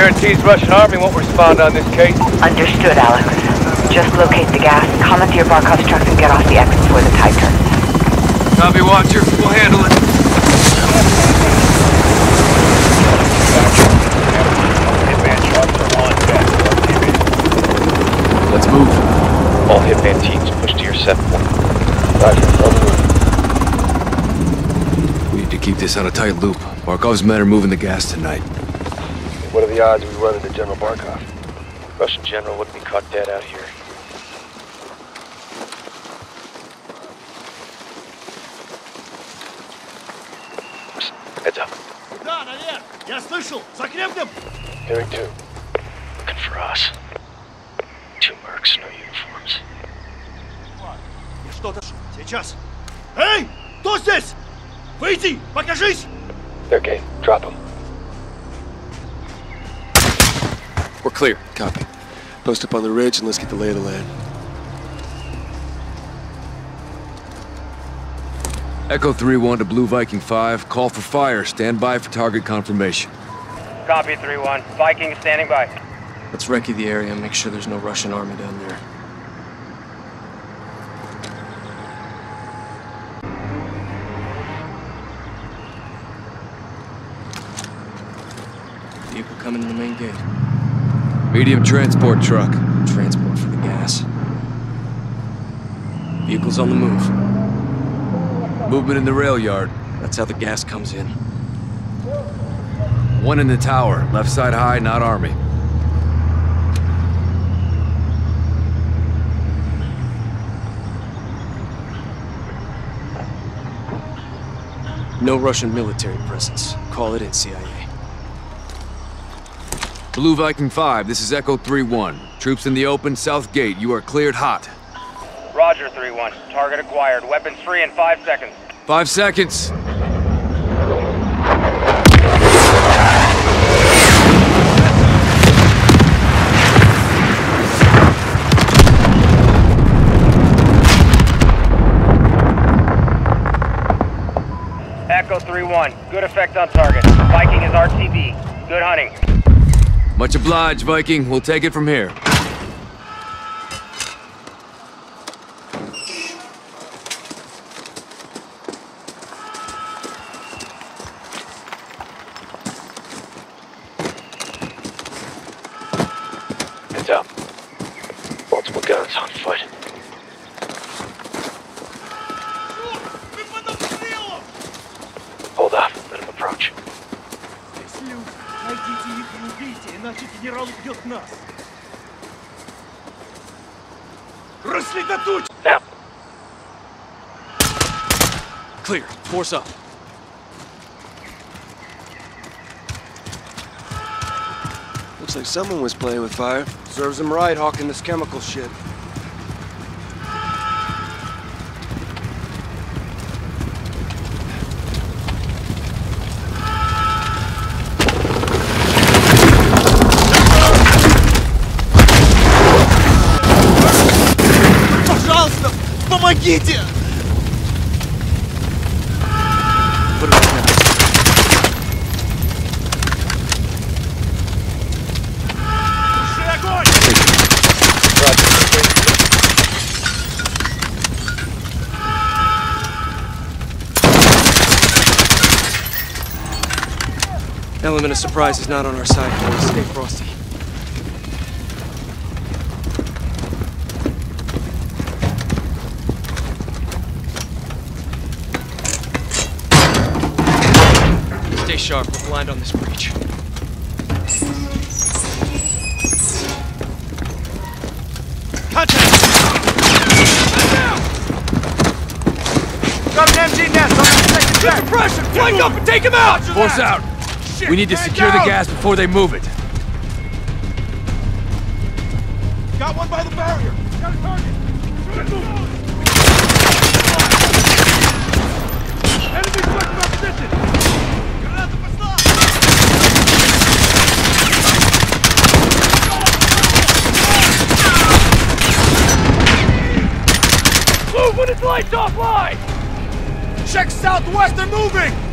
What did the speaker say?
guarantees Russian army won't respond on this case. Understood, Alex. Just locate the gas, come into your Barkov's trucks, and get off the exit before the tide turns. Copy, Watcher. We'll handle it. Let's move. All hitman teams push to your set point. We need to keep this on a tight loop. Barkov's men are moving the gas tonight What are the odds we run into General Barkov? Russian general wouldn't be caught dead out here. Psst, Heads up. Да, наверх! Я слышал! Закрепнем! Hearing two. Looking for us. Two mercs, no uniforms. И что-то... ш- Сейчас! Эй! Кто здесь? Выйди! Покажись! They're game. Drop them. We're clear. Copy. Post up on the ridge and let's get the lay of the land. Echo 3-1 to Blue Viking 5. Call for fire. Stand by for target confirmation. Copy 3-1. Viking standing by. Let's recce the area and make sure there's no Russian army down there. Vehicle coming in the main gate. Medium transport truck. Transport for the gas. Vehicle's on the move. Movement in the rail yard. That's how the gas comes in. One in the tower. Left side high, not army. No Russian military presence. Call it in, CIA. Blue Viking 5, this is Echo 3-1. Troops in the open, south gate. You are cleared hot. Roger 3-1. Target acquired. Weapons free in five seconds. Five seconds. Echo 3-1. Good effect on target. Viking is RTB. Good hunting. Much obliged, Viking. We'll take it from here. Heads up. Uh, multiple guns on foot. убейте, иначе генерал убьет нас! Рассредоточь! Now. Clear. Force up. Looks like someone was playing with fire. Serves him right, hawking this chemical shit. помогите! Put it on now. Туши огонь! Element of surprise is not on our side, boys. Stay frosty. Stay sharp. We're blind on this breach. Contact! Got an MG nest on the second track! Suppression! Flank up and take him out! Force out. We need to man secure the gas before they move it. Got one by the barrier! Got a target! Lights offline! Check southwest, they're moving!